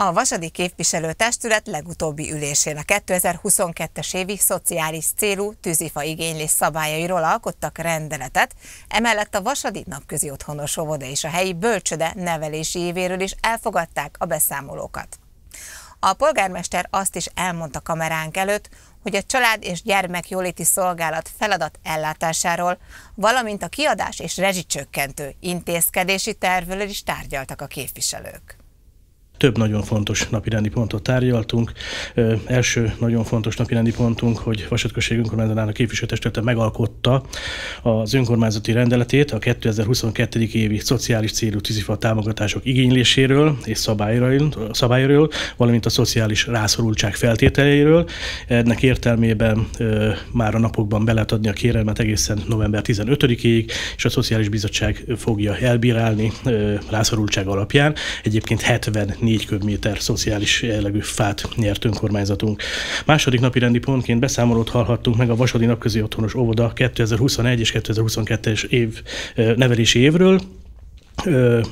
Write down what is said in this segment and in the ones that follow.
A Vasadi Képviselőtestület legutóbbi ülésén a 2022-es évi szociális célú tűzifa igénylés szabályairól alkottak rendeletet, emellett a Vasadi napközi otthonos óvoda és a helyi bölcsöde nevelési évéről is elfogadták a beszámolókat. A polgármester azt is elmondta kameránk előtt, hogy a család és gyermekjóléti szolgálat feladat ellátásáról, valamint a kiadás és rezsicsökkentő intézkedési tervről is tárgyaltak a képviselők több nagyon fontos napirendi pontot tárgyaltunk. Ö, első nagyon fontos napirendi pontunk, hogy Vasatkösség önkormányzatának képviselőtestülete megalkotta az önkormányzati rendeletét a 2022. évi szociális célú tűzifa támogatások igényléséről és szabályairól, szabályairól, valamint a szociális rászorultság feltételeiről. Ennek értelmében ö, már a napokban be lehet adni a kérelmet egészen november 15-ig, és a Szociális Bizottság fogja elbírálni ö, rászorultság alapján. Egyébként 70 4 köbméter szociális jellegű fát nyert önkormányzatunk. Második napi rendi pontként beszámolót hallhattunk meg a Vasadi Napközi Otthonos Óvoda 2021 és 2022-es év nevelési évről.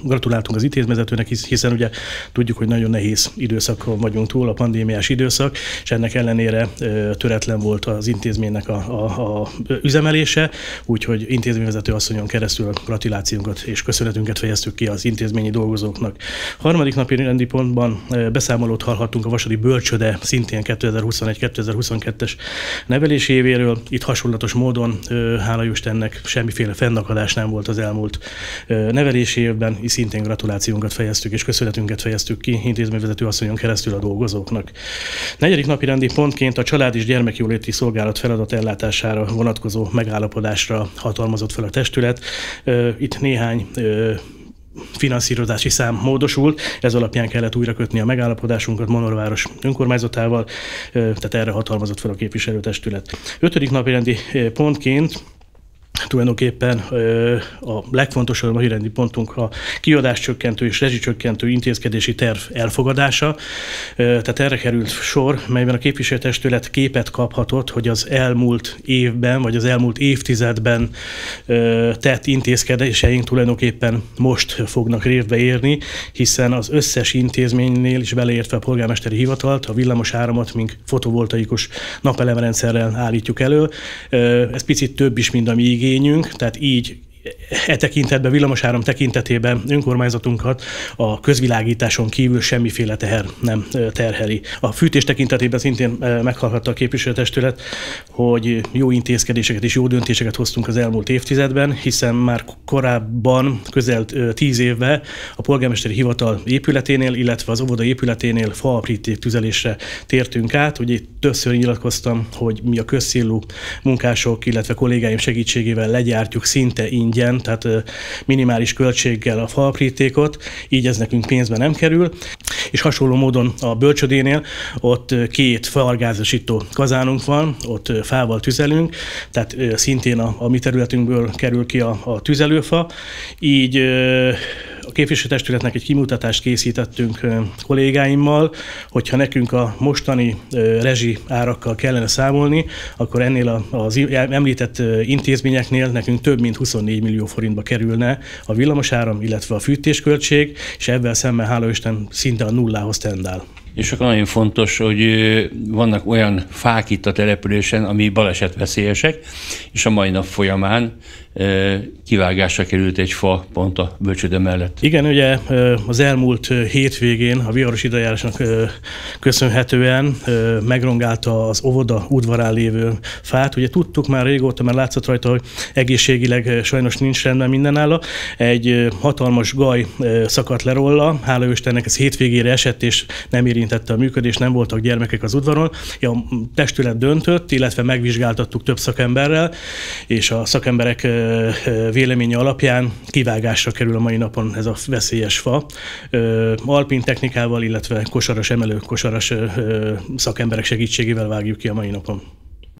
Gratuláltunk az intézményvezetőnek, hiszen ugye tudjuk, hogy nagyon nehéz időszakon vagyunk túl, a pandémiás időszak, és ennek ellenére töretlen volt az intézménynek a, a, a üzemelése, úgyhogy intézményvezető asszonyon keresztül gratulációnkat és köszönetünket fejeztük ki az intézményi dolgozóknak. Harmadik napi rendi pontban beszámolót hallhattunk a Vasadi Bölcsöde szintén 2021-2022-es nevelési évéről. Itt hasonlatos módon, hála Istennek, semmiféle fennakadás nem volt az elmúlt nevelési évben is szintén gratulációnkat fejeztük és köszönetünket fejeztük ki intézményvezető asszonyon keresztül a dolgozóknak. Negyedik napi rendi pontként a család és gyermekjóléti szolgálat feladat ellátására vonatkozó megállapodásra hatalmazott fel a testület. Itt néhány finanszírozási szám módosult, ez alapján kellett újra kötni a megállapodásunkat Monorváros önkormányzatával, tehát erre hatalmazott fel a képviselőtestület. Ötödik napi rendi pontként tulajdonképpen a legfontosabb napirendi pontunk a kiadáscsökkentő és rezsicsökkentő intézkedési terv elfogadása. Tehát erre került sor, melyben a képviselőtestület képet kaphatott, hogy az elmúlt évben, vagy az elmúlt évtizedben tett intézkedéseink tulajdonképpen most fognak révbe érni, hiszen az összes intézménynél is beleértve a polgármesteri hivatalt, a villamos áramot, mink fotovoltaikus napelemrendszerrel állítjuk elő. Ez picit több is, mint ami igényünk, tehát így e tekintetben, villamosáram tekintetében önkormányzatunkat a közvilágításon kívül semmiféle teher nem terheli. A fűtés tekintetében szintén meghallhatta a képviselőtestület, hogy jó intézkedéseket és jó döntéseket hoztunk az elmúlt évtizedben, hiszen már korábban, közel tíz évve a polgármesteri hivatal épületénél, illetve az óvoda épületénél faapríték tüzelésre tértünk át. Ugye többször nyilatkoztam, hogy mi a közszélú munkások, illetve kollégáim segítségével legyártjuk szinte ingyen ingyen, tehát minimális költséggel a faaprítékot, így ez nekünk pénzbe nem kerül. És hasonló módon a bölcsödénél ott két faargázosító kazánunk van, ott fával tüzelünk, tehát szintén a, a mi területünkből kerül ki a, a tüzelőfa, így képviselőtestületnek egy kimutatást készítettünk kollégáimmal, hogyha nekünk a mostani rezsi árakkal kellene számolni, akkor ennél az említett intézményeknél nekünk több mint 24 millió forintba kerülne a villamosáram, illetve a fűtésköltség, és ebben szemben hála Isten szinte a nullához tendál. És akkor nagyon fontos, hogy vannak olyan fák itt a településen, ami balesetveszélyesek, és a mai nap folyamán kivágásra került egy fa pont a bölcsőde mellett. Igen, ugye az elmúlt hétvégén a viharos időjárásnak köszönhetően megrongálta az óvoda udvarán lévő fát. Ugye tudtuk már régóta, mert látszott rajta, hogy egészségileg sajnos nincs rendben mindenálla. Egy hatalmas gaj szakadt le róla, hála Istennek ez hétvégére esett, és nem érintette a működést, nem voltak gyermekek az udvaron. A testület döntött, illetve megvizsgáltattuk több szakemberrel, és a szakemberek véleménye alapján kivágásra kerül a mai napon ez a veszélyes fa. Alpin technikával, illetve kosaras emelő, kosaras szakemberek segítségével vágjuk ki a mai napon.